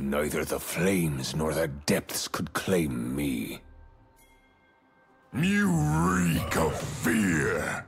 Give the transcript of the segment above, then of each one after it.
Neither the flames nor the depths could claim me. You reek of fear!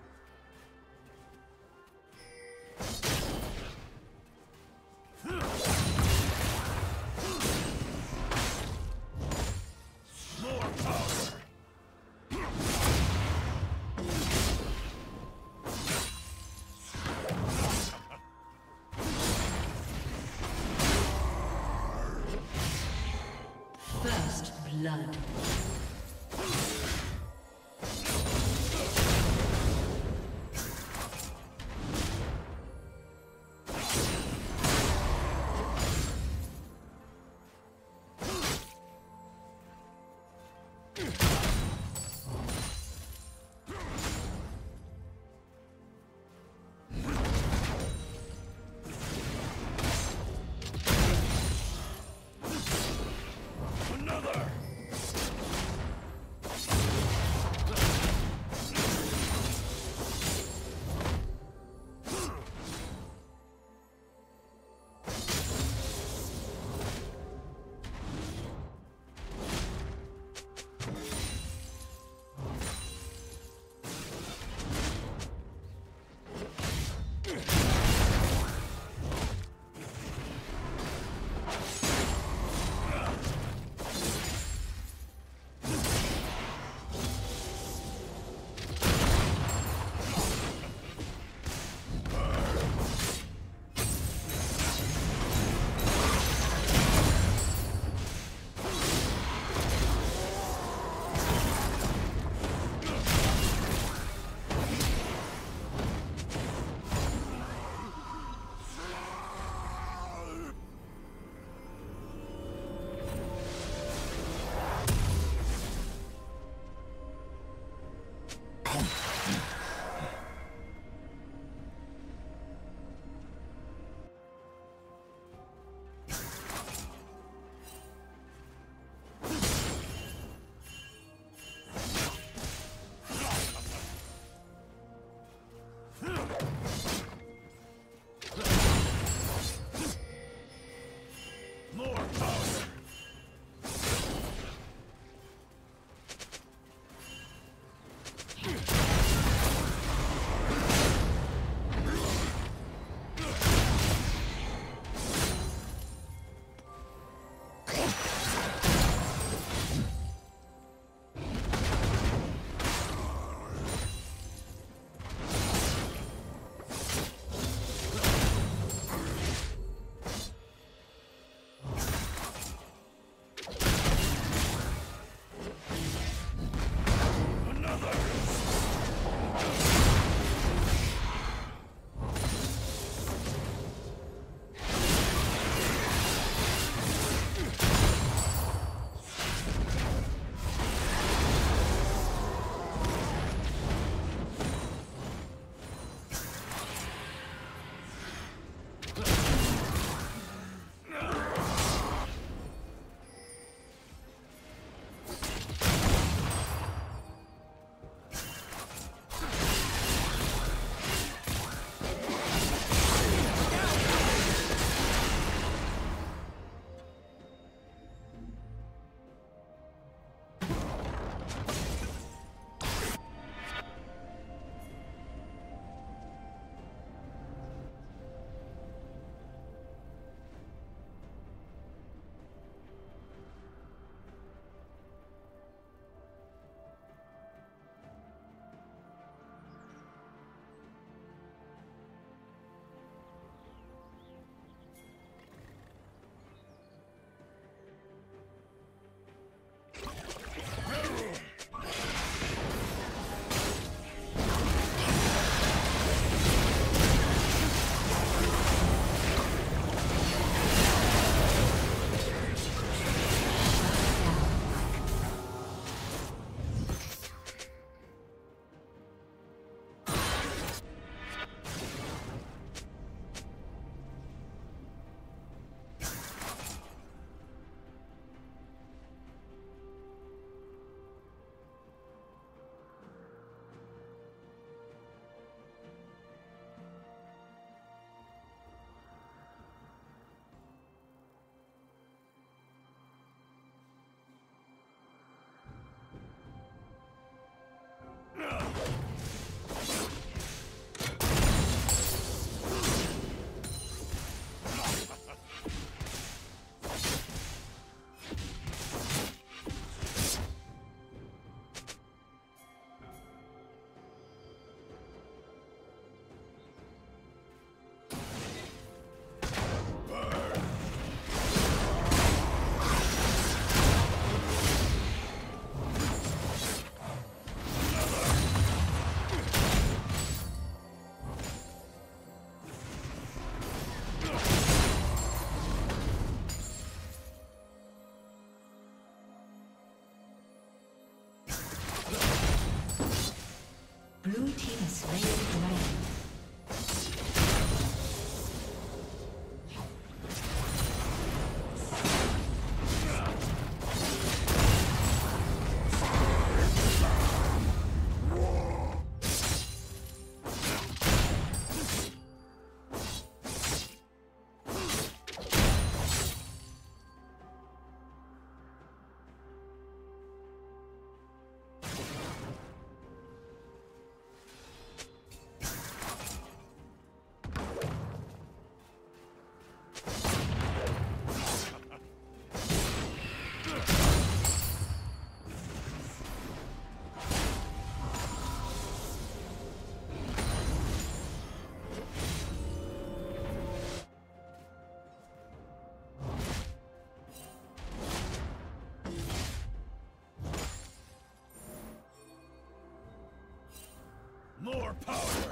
home. More powder!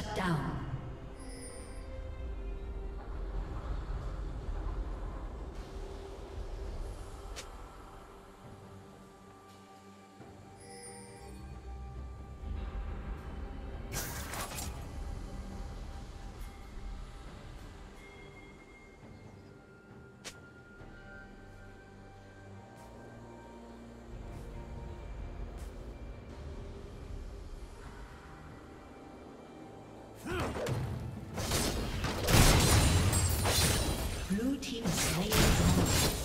Shut down. Team slain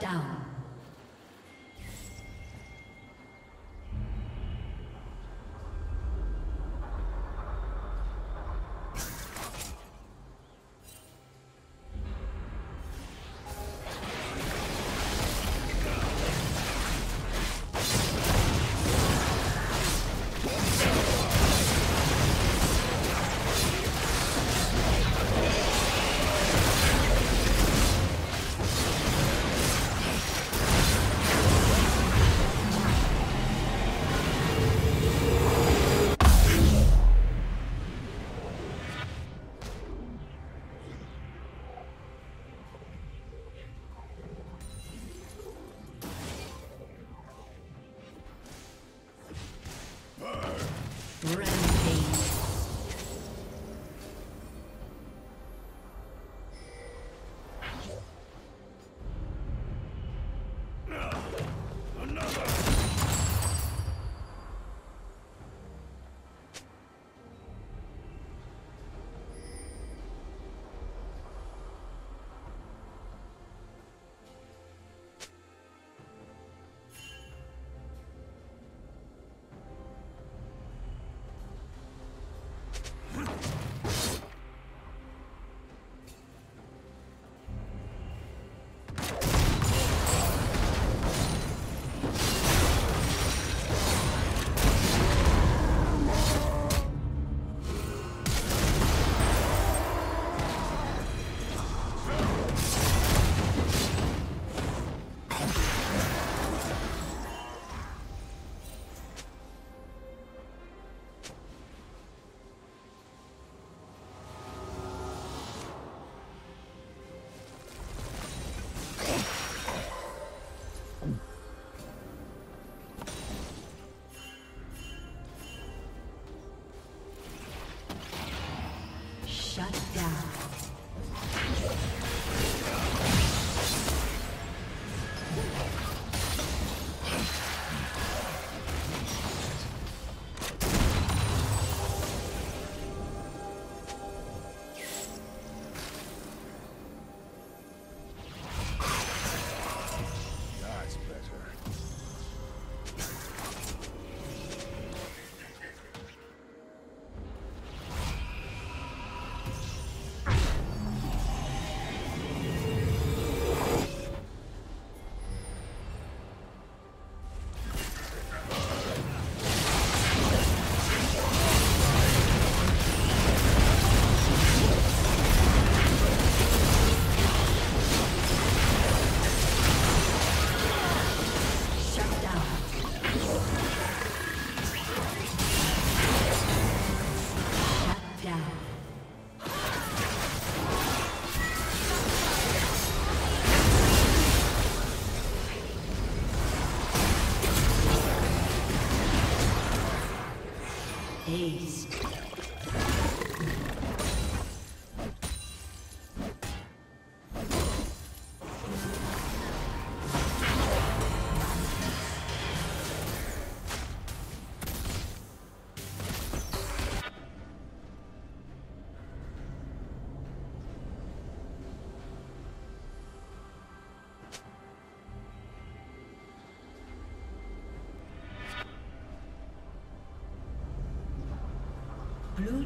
down.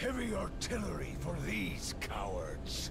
Heavy artillery for these cowards.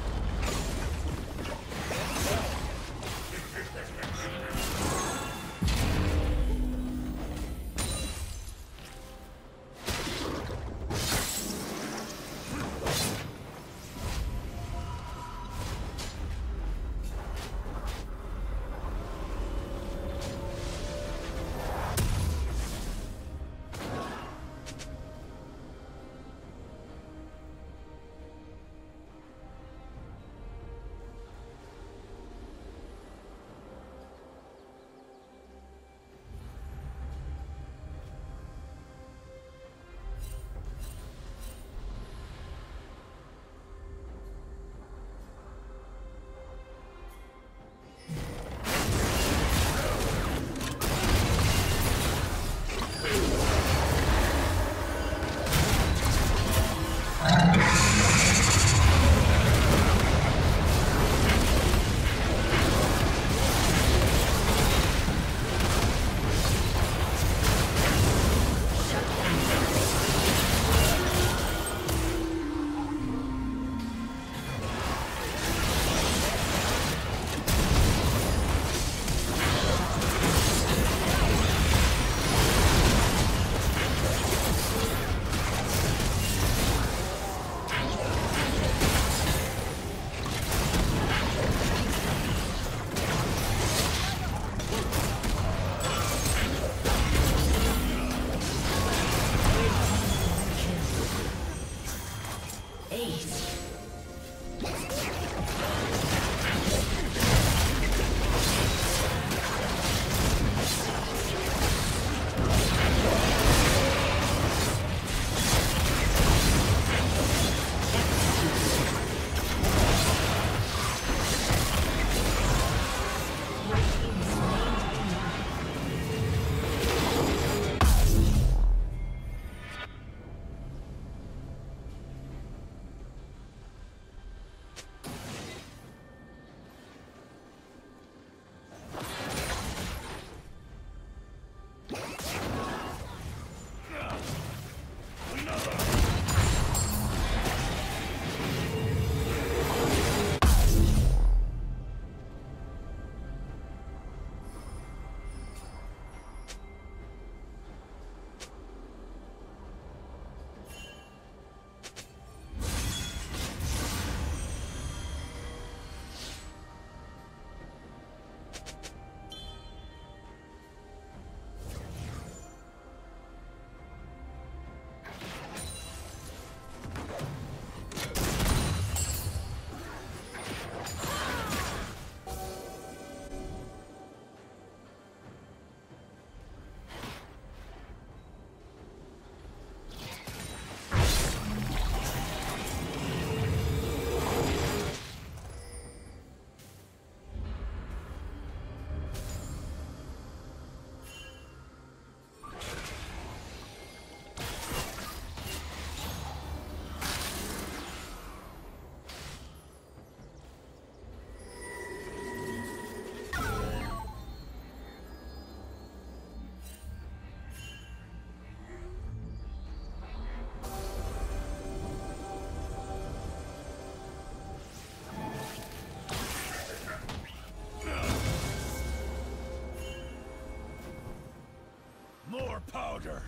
Powder!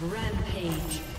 Rampage.